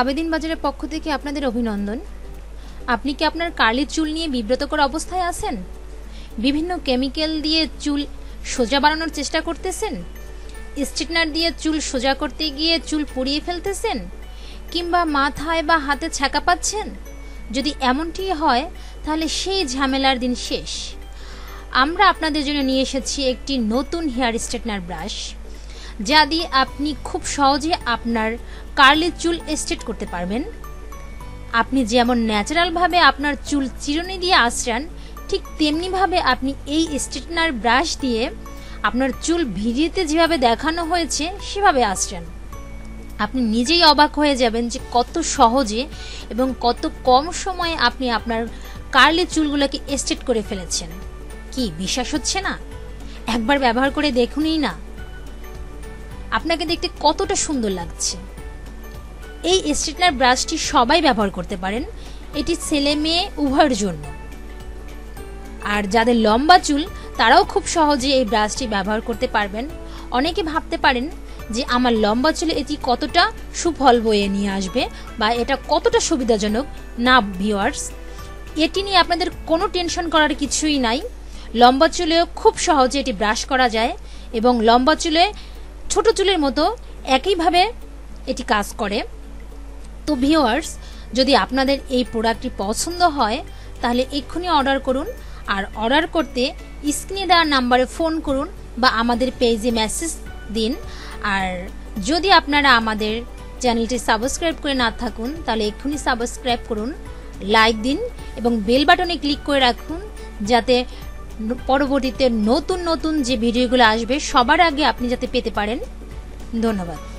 আবেদিন বাজারের পক্ষ থেকে আপনাদের অভিনন্দন। আপনি কি আপনার কার্লি চুল নিয়ে বিব্রতকর অবস্থায় আছেন? বিভিন্ন কেমিক্যাল দিয়ে চুল সোজা বানানোর চেষ্টা করতেছেন? স্ট্রেটনার দিয়ে চুল সোজা করতে গিয়ে চুল পুড়িয়ে ফেলতেছেন? কিংবা মাথায় বা হাতে ছাকা পাচ্ছেন? যদি এমনটি হয়, তাহলে সেই ঝামেলার দিন শেষ। আমরা আপনাদের জন্য নিয়ে এসেছি একটি নতুন হেয়ার স্ট্রেটনার ব্রাশ। যা দিয়ে আপনি খুব সহজে আপনার কার্লি চুল স্ট্রেট করতে পারবেন। আপনি যেমন ন্যাচারালভাবে আপনার চুল চিরুনি দিয়ে আশ্রান, ঠিক তেমনিভাবে আপনি এই স্ট্রেটনার ব্রাশ দিয়ে আপনার চুল ভিডিওতে যেভাবে দেখানো হয়েছে, সেভাবে আশ্রান। আপনি নিজেই অবাক হয়ে যাবেন যে কত সহজে এবং কত কম সময়ে আপনি আপনার কার্লি চুলগুলোকে স্ট্রেট করে ফেলেছেন। কি, বিশ্বাস হচ্ছে না? একবার ব্যবহার করে দেখুনই না। আপনাকে দেখতে কতটা সুন্দর লাগছে। এই স্ট্রেটনার ব্রাশটি সবাই ব্যবহার করতে পারেন। এটি ছেলে মেয়ে উভয়ের জন্য। আর যাদের লম্বা চুল, তারাও খুব সহজে এই ব্রাশটি ব্যবহার করতে পারবেন। অনেকে ভাবতে পারেন যে আমার লম্বা চুলে এটি কতটা সুফল বয়ে নিয়ে আসবে বা এটা কতটা সুবিধাজনক। না ভিওয়ার্স এটি নিয়ে আপনাদের কোনো টেনশন করার কিছুই নাই। লম্বা চুলেও খুব সহজে এটি ব্রাশ করা যায় এবং লম্বা চুলে ছোট চুলের মতো একইভাবে এটি কাজ করে। তো ভিওয়ার্স যদি আপনাদের এই প্রোডাক্টটি পছন্দ হয়, তাহলে এক্ষুনি অর্ডার করুন। আর অর্ডার করতে স্ক্রিনে দেওয়ার নাম্বারে ফোন করুন বা আমাদের পেজে মেসেজ দিন। আর যদি আপনারা আমাদের চ্যানেলটি সাবস্ক্রাইব করে না থাকুন, তাহলে এক্ষুনি সাবস্ক্রাইব করুন লাইক দিন এবং বেল বাটনে ক্লিক করে রাখুন, যাতে পরবর্তীতে নতুন নতুন যে ভিডিওগুলো আসবে সবার আগে আপনি যাতে পেতে পারেন। ধন্যবাদ।